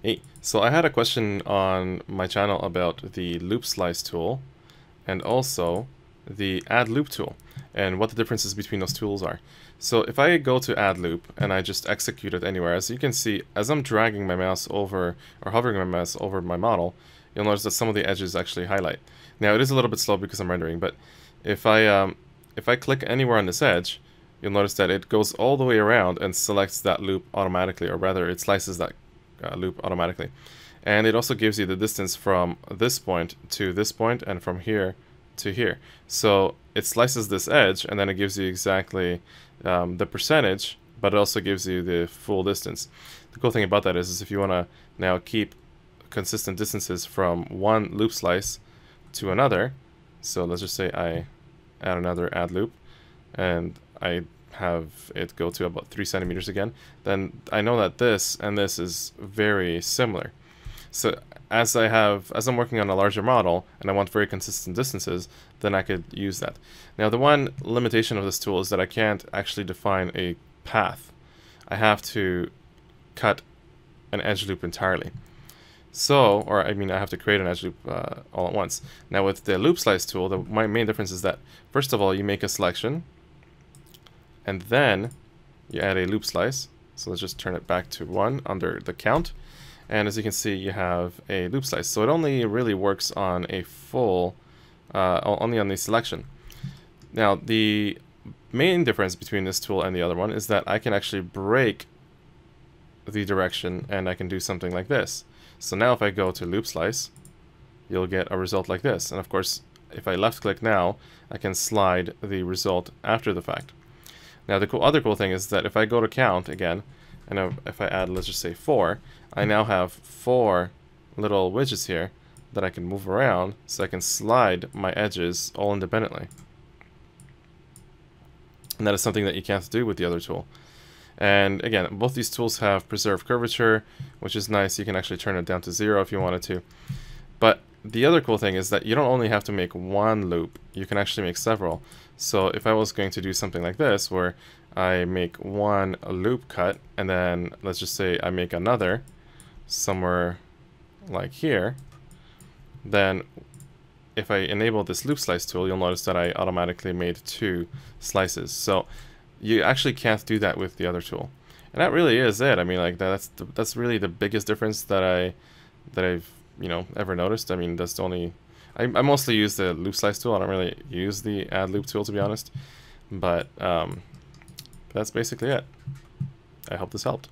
Hey, so I had a question on my channel about the loop slice tool and also the add loop tool and what the differences between those tools are. So if I go to add loop and I just execute it anywhere, as you can see, as I'm dragging my mouse over or hovering my mouse over my model, you'll notice that some of the edges actually highlight. Now it is a little bit slow because I'm rendering, but if I um, if I click anywhere on this edge, you'll notice that it goes all the way around and selects that loop automatically, or rather it slices that uh, loop automatically. And it also gives you the distance from this point to this point and from here to here. So it slices this edge and then it gives you exactly um, the percentage, but it also gives you the full distance. The cool thing about that is, is if you want to now keep consistent distances from one loop slice to another, so let's just say I add another add loop and I have it go to about 3 centimeters again, then I know that this and this is very similar. So as I have, as I'm working on a larger model and I want very consistent distances, then I could use that. Now the one limitation of this tool is that I can't actually define a path. I have to cut an edge loop entirely. So, or I mean, I have to create an edge loop uh, all at once. Now with the loop slice tool, the my main difference is that, first of all, you make a selection, and then you add a loop slice. So let's just turn it back to 1 under the count. And as you can see, you have a loop slice. So it only really works on a full, uh, only on the selection. Now, the main difference between this tool and the other one is that I can actually break the direction and I can do something like this. So now if I go to loop slice, you'll get a result like this. And of course, if I left click now, I can slide the result after the fact. Now the cool, other cool thing is that if I go to count again, and if I add, let's just say 4, I now have 4 little widgets here that I can move around so I can slide my edges all independently. And that is something that you can't do with the other tool. And again, both these tools have preserved curvature, which is nice. You can actually turn it down to zero if you wanted to. The other cool thing is that you don't only have to make one loop, you can actually make several. So if I was going to do something like this, where I make one loop cut, and then let's just say I make another somewhere like here, then if I enable this loop slice tool, you'll notice that I automatically made two slices. So you actually can't do that with the other tool. And that really is it. I mean, like that's the, that's really the biggest difference that I that I've you know ever noticed. I mean, that's the only I, I mostly use the loop slice tool. I don't really use the add loop tool to be honest. But um, that's basically it. I hope this helped.